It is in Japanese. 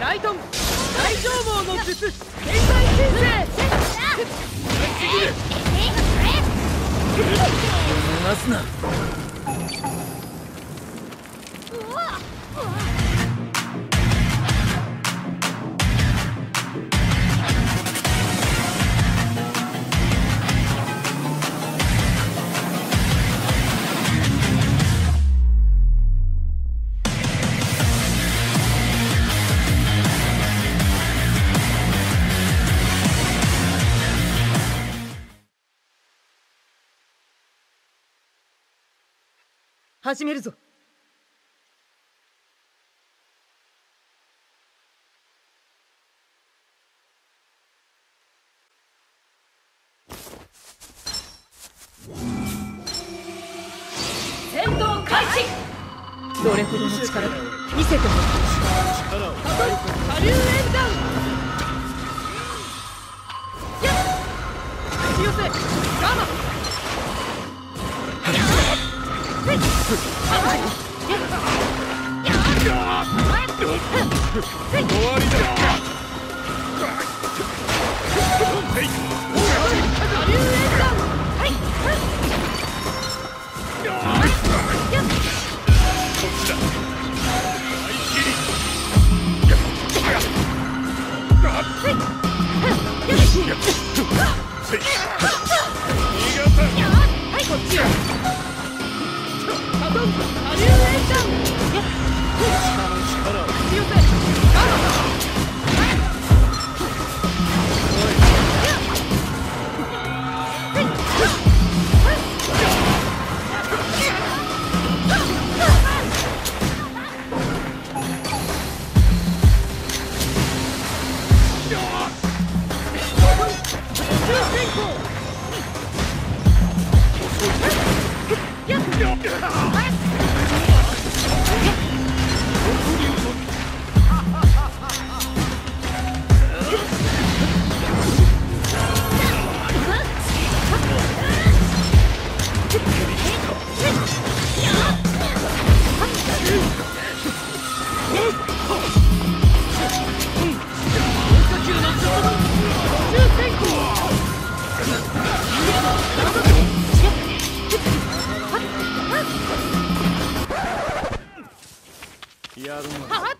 ライトン大消防の術天才先生逃すな。始めるぞ。戦闘開始。どれほどの力か見せてもらう下流演弾。やっ終 Yeah! やるな